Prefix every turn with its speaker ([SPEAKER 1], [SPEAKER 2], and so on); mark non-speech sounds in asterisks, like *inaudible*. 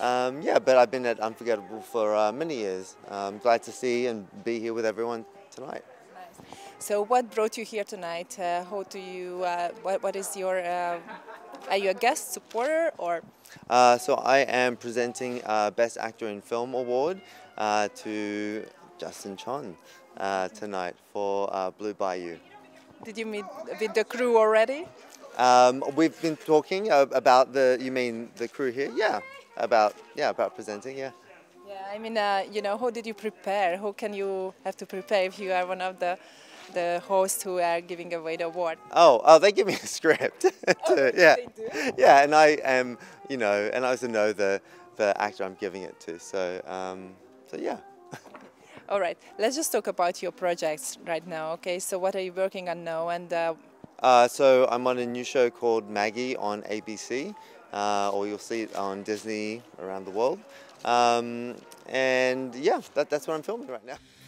[SPEAKER 1] Um, yeah, but I've been at Unforgettable for uh, many years. I'm glad to see and be here with everyone tonight.
[SPEAKER 2] So, what brought you here tonight? Uh, how do you? Uh, what, what is your? Uh, are you a guest supporter or?
[SPEAKER 1] Uh, so I am presenting uh, Best Actor in Film award uh, to Justin Chon uh, tonight for uh, Blue Bayou.
[SPEAKER 2] Did you meet with the crew already?
[SPEAKER 1] Um, we've been talking about the. You mean the crew here? Yeah, about yeah about presenting. Yeah.
[SPEAKER 2] Yeah, I mean, uh, you know, how did you prepare? How can you have to prepare if you are one of the the hosts who are giving away the award?
[SPEAKER 1] Oh, oh, they give me a *laughs* script. *laughs* to,
[SPEAKER 2] Oh,
[SPEAKER 1] yeah,
[SPEAKER 2] they do?
[SPEAKER 1] yeah, and I am, you know, and I also know the the actor I'm giving it to. So, um, so yeah. *laughs*
[SPEAKER 2] All right, let's just talk about your projects right now. Okay, so what are you working on now? And uh,
[SPEAKER 1] Uh, so I'm on a new show called Maggie on ABC, uh, or you'll see it on Disney around the world. Um, and yeah, that, that's what I'm filming right now. *laughs*